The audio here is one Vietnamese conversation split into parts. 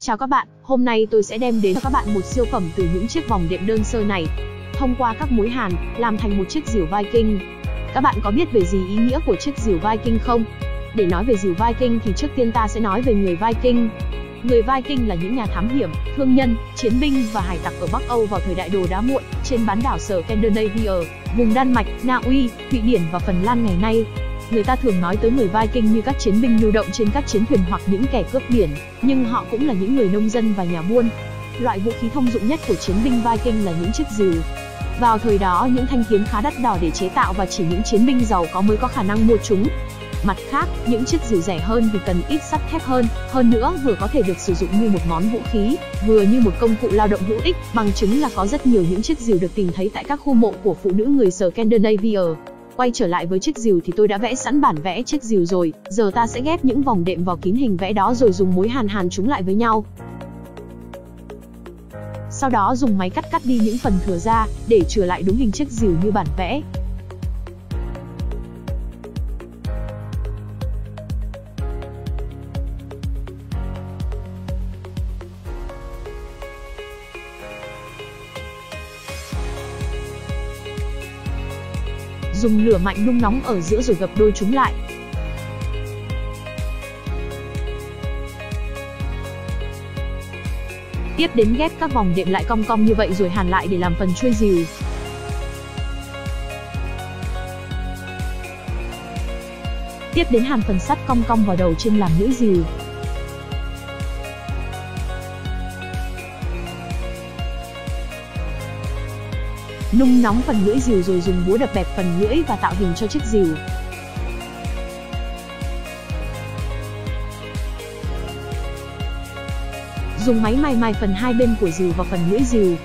Chào các bạn, hôm nay tôi sẽ đem đến cho các bạn một siêu phẩm từ những chiếc vòng đệm đơn sơ này. Thông qua các mối hàn, làm thành một chiếc rìu Viking. Các bạn có biết về gì ý nghĩa của chiếc rìu Viking không? Để nói về rìu Viking thì trước tiên ta sẽ nói về người Viking. Người Viking là những nhà thám hiểm, thương nhân, chiến binh và hải tặc ở Bắc Âu vào thời đại đồ đá muộn, trên bán đảo Scandinavia, vùng Đan Mạch, Na Uy, Thụy Điển và Phần Lan ngày nay. Người ta thường nói tới người Viking như các chiến binh lưu động trên các chiến thuyền hoặc những kẻ cướp biển, nhưng họ cũng là những người nông dân và nhà buôn. Loại vũ khí thông dụng nhất của chiến binh Viking là những chiếc rìu. Vào thời đó, những thanh kiếm khá đắt đỏ để chế tạo và chỉ những chiến binh giàu có mới có khả năng mua chúng. Mặt khác, những chiếc rìu rẻ hơn vì cần ít sắt thép hơn, hơn nữa vừa có thể được sử dụng như một món vũ khí, vừa như một công cụ lao động hữu ích, bằng chứng là có rất nhiều những chiếc rìu được tìm thấy tại các khu mộ của phụ nữ người Scandinavia. Quay trở lại với chiếc rìu thì tôi đã vẽ sẵn bản vẽ chiếc rìu rồi, giờ ta sẽ ghép những vòng đệm vào kín hình vẽ đó rồi dùng mối hàn hàn chúng lại với nhau. Sau đó dùng máy cắt cắt đi những phần thừa ra, để trở lại đúng hình chiếc rìu như bản vẽ. Dùng lửa mạnh nung nóng ở giữa rồi gập đôi chúng lại. Tiếp đến ghép các vòng đệm lại cong cong như vậy rồi hàn lại để làm phần chuôi rìu. Tiếp đến hàn phần sắt cong cong vào đầu trên làm lưỡi rìu. Nung nóng phần lưỡi rìu rồi dùng búa đập bẹp phần lưỡi và tạo hình cho chiếc rìu. Dùng máy mài mài phần hai bên của rìu và phần lưỡi rìu.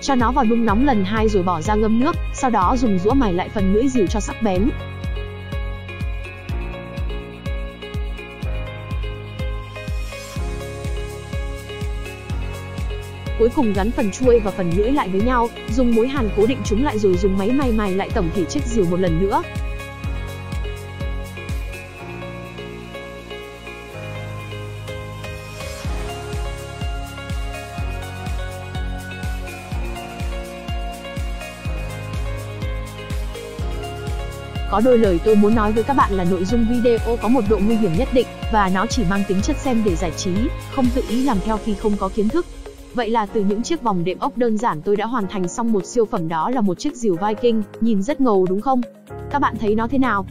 Cho nó vào nung nóng lần hai rồi bỏ ra ngâm nước, sau đó dùng rũa mài lại phần lưỡi rìu cho sắc bén. Cuối cùng gắn phần chuôi và phần lưỡi lại với nhau, dùng mối hàn cố định chúng lại rồi dùng máy may mài lại tổng thể chiếc rìu một lần nữa. Có đôi lời tôi muốn nói với các bạn là nội dung video có một độ nguy hiểm nhất định, và nó chỉ mang tính chất xem để giải trí, không tự ý làm theo khi không có kiến thức. Vậy là từ những chiếc vòng đệm ốc đơn giản tôi đã hoàn thành xong một siêu phẩm đó là một chiếc rìu Viking, nhìn rất ngầu đúng không? Các bạn thấy nó thế nào?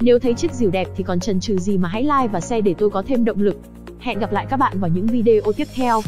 Nếu thấy chiếc rìu đẹp thì còn chần chừ gì mà hãy like và share để tôi có thêm động lực. Hẹn gặp lại các bạn vào những video tiếp theo.